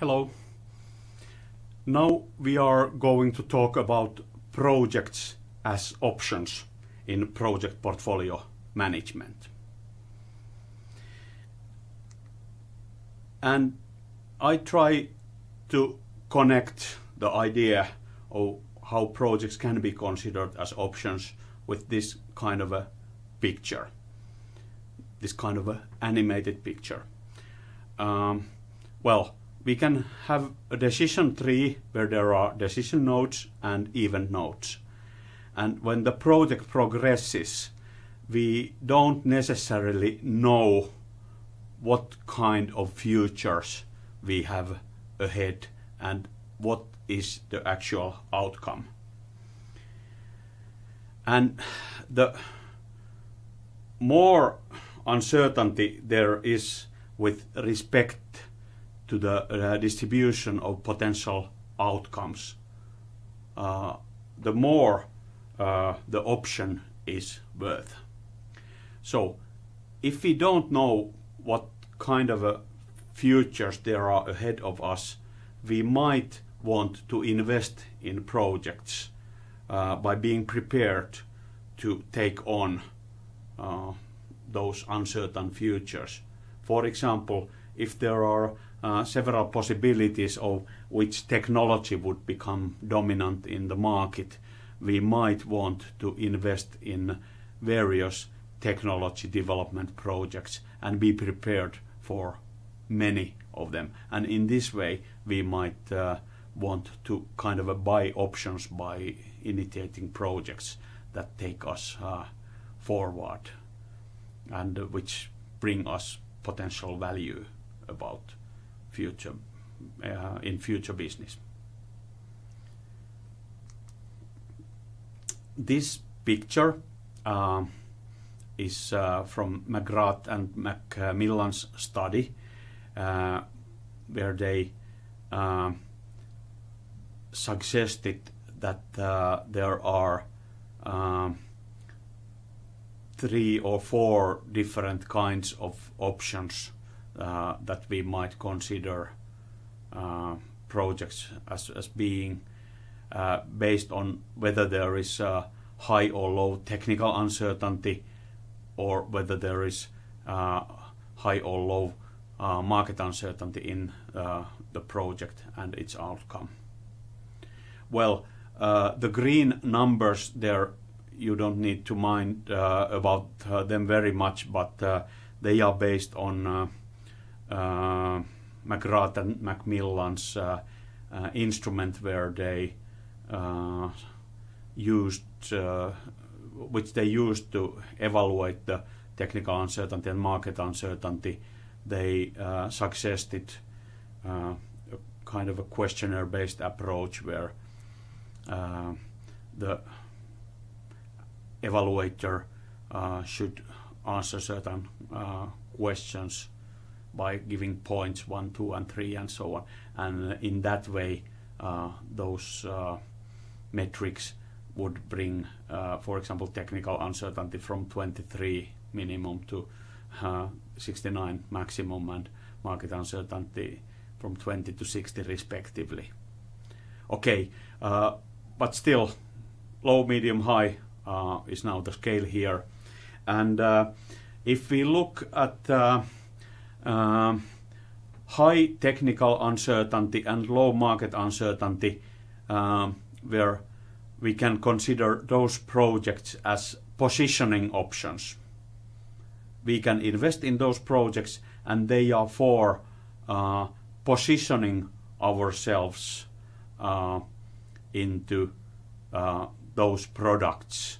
Hello. Now we are going to talk about projects as options in project portfolio management. And I try to connect the idea of how projects can be considered as options with this kind of a picture, this kind of a animated picture. Um, well, we can have a decision tree where there are decision nodes and event nodes. And when the project progresses, we don't necessarily know what kind of futures we have ahead and what is the actual outcome. And the more uncertainty there is with respect to the uh, distribution of potential outcomes, uh, the more uh, the option is worth. So, if we don't know what kind of futures there are ahead of us, we might want to invest in projects uh, by being prepared to take on uh, those uncertain futures. For example, if there are uh, several possibilities of which technology would become dominant in the market, we might want to invest in various technology development projects and be prepared for many of them. And in this way, we might uh, want to kind of buy options by initiating projects that take us uh, forward and which bring us potential value about future uh, in future business. This picture uh, is from McGrath and MacMillan's study, uh, where they uh, suggested that uh, there are um, three or four different kinds of options Uh, that we might consider uh, projects as, as being uh, based on whether there is high or low technical uncertainty or whether there is uh, high or low uh, market uncertainty in the project and its outcome. Well, the green numbers there, you don't need to mind about them very much, but they are based on uh, McGrath and MacMillan's uh, uh, instrument where they used which they used to evaluate the technical uncertainty and market uncertainty, they uh, suggested uh, a kind of a questionnaire-based approach where uh, the evaluator should answer certain questions by giving points one, two, and three, and so on. And in that way, uh, those uh, metrics would bring, uh, for example, technical uncertainty from 23 minimum to uh, 69 maximum, and market uncertainty from 20 to 60 respectively. Okay, uh, but still, low, medium, high uh, is now the scale here. And if we look at high technical uncertainty and low market uncertainty, um, where we can consider those projects as positioning options. We can invest in those projects, and they are for uh, positioning ourselves uh, into uh, those products.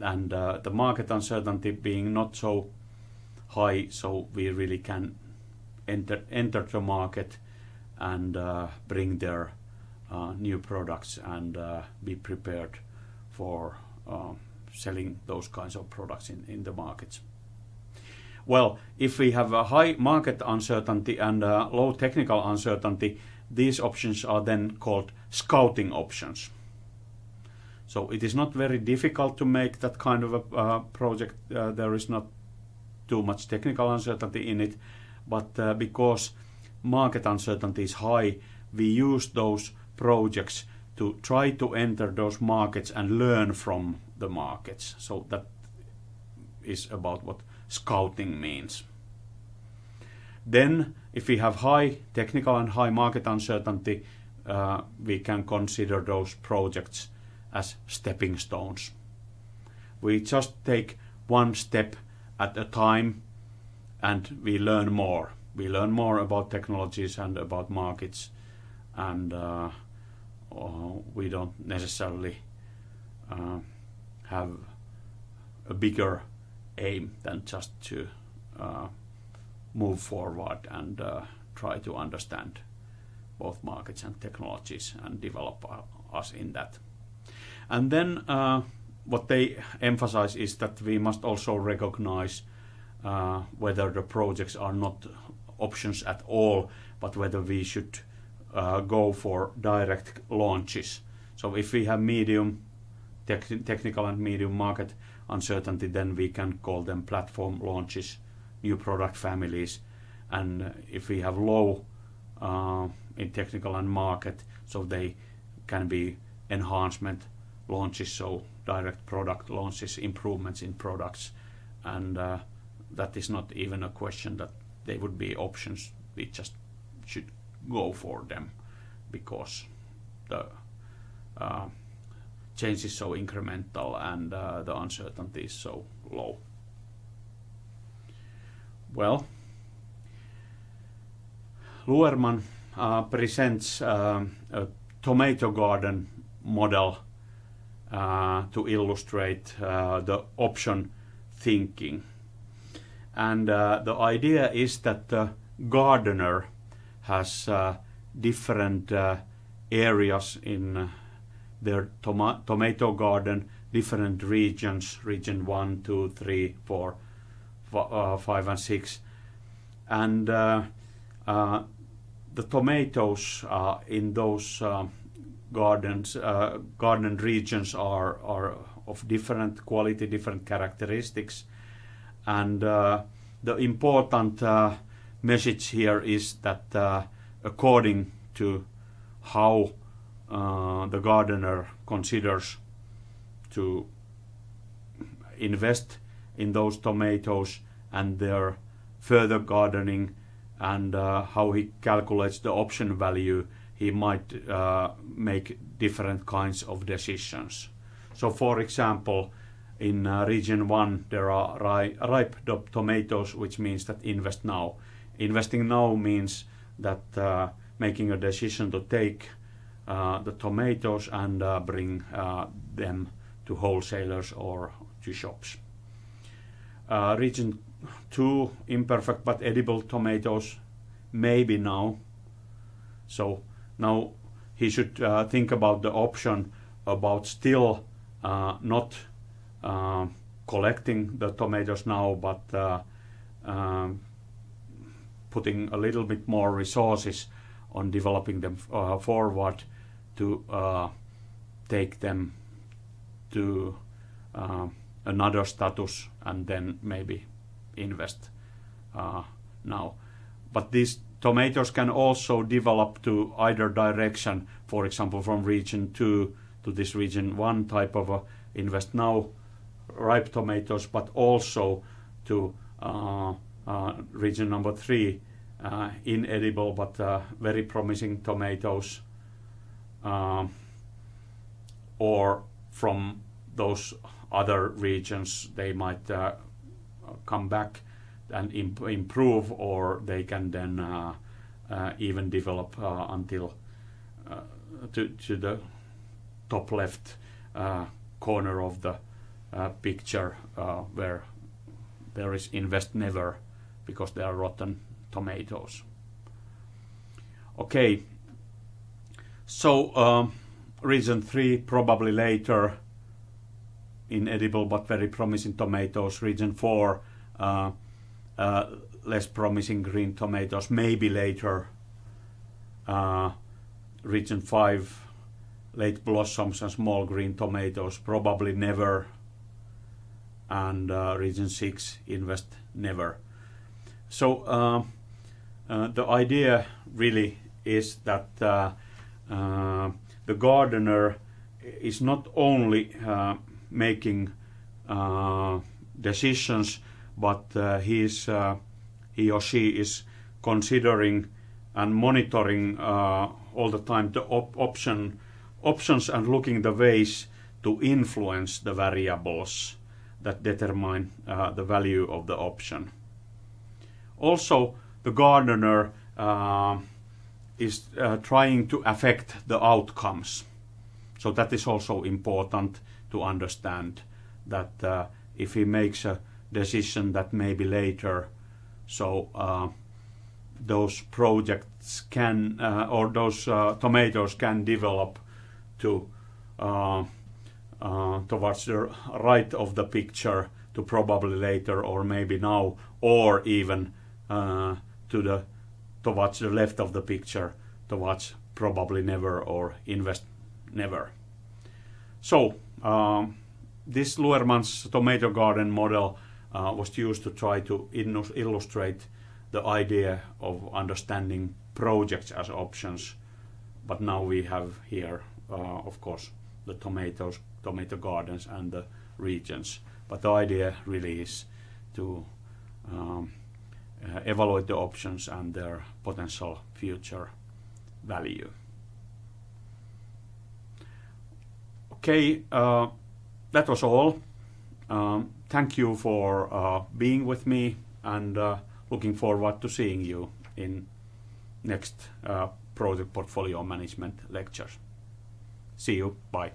and the market uncertainty being not so high, so we really can enter enter the market and uh, bring their uh, new products and uh, be prepared for uh, selling those kinds of products in, in the markets. Well, if we have a high market uncertainty and low technical uncertainty, these options are then called scouting options. So it is not very difficult to make that kind of a uh, project. Uh, there is not too much technical uncertainty in it, but uh, because market uncertainty is high, we use those projects to try to enter those markets and learn from the markets. So that is about what scouting means. Then, if we have high technical and high market uncertainty, uh, we can consider those projects as stepping stones. We just take one step at a time and we learn more. We learn more about technologies and about markets, and uh, uh, we don't necessarily uh, have a bigger aim than just to uh, move forward and uh, try to understand both markets and technologies and develop uh, us in that. And then what they emphasize is that we must also recognize uh, whether the projects are not options at all, but whether we should uh, go for direct launches. So if we have medium tech technical and medium market uncertainty, then we can call them platform launches, new product families. And if we have low uh, in technical and market, so they can be enhancement launches, so direct product launches, improvements in products, and uh, that is not even a question that they would be options. We just should go for them because the uh, change is so incremental and uh, the uncertainty is so low. Well, Luehrman uh, presents uh, a tomato garden model to illustrate uh, the option thinking. And uh, the idea is that the gardener has uh, different areas in their toma tomato garden, different regions, region 1, 2, 3, 4, uh, 5 and 6. And uh, uh, the tomatoes in those gardens, garden regions are, are of different quality, different characteristics. And the important message here is that according to how uh, the gardener considers to invest in those tomatoes and their further gardening and uh, how he calculates the option value, he might uh, make different kinds of decisions. So, for example, in uh, region 1 there are ri ripe tomatoes, which means that invest now. Investing now means that uh, making a decision to take uh, the tomatoes and uh, bring uh, them to wholesalers or to shops. region 2 imperfect but edible tomatoes maybe now so now he should uh, think about the option about still uh, not uh, collecting the tomatoes now but um, putting a little bit more resources on developing them forward to uh, take them to uh, another status and then maybe invest uh, now. But these tomatoes can also develop to either direction, for example, from region 2 to this region 1 type of invest now ripe tomatoes, but also to uh, uh, region number 3 uh, inedible but very promising tomatoes or from those other regions they might uh, come back and imp improve or they can then uh, uh, even develop uh, until uh, to, to the top left uh, corner of the picture where there is invest never because they are rotten tomatoes. Okay, so um, region 3 probably later inedible but very promising tomatoes. Region 4 uh, less promising green tomatoes maybe later. Uh, region 5 late blossoms and small green tomatoes probably never and uh, region 6 invest never so uh, uh, the idea really is that uh, the gardener is not only making decisions, but uh, he is he or she is considering and monitoring all the time the op option options and looking the ways to influence the variables that determine uh, the value of the option. Also, the gardener uh, is uh, trying to affect the outcomes. So that is also important to understand that uh, if he makes a decision that maybe later, so uh, those projects can uh, or those tomatoes can develop to uh, towards the right of the picture to probably later or maybe now or even uh, to the towards the left of the picture towards probably never or invest never. So um, this Luehrman's tomato garden model uh, was used to try to illustrate the idea of understanding projects as options. But now we have here, uh, of course, the tomatoes tomato gardens and the regions. But the idea really is to um, uh, evaluate the options and their potential future value. Okay, uh, that was all. Um, thank you for uh, being with me and uh, looking forward to seeing you in next uh, project portfolio management lectures. See you. Bye.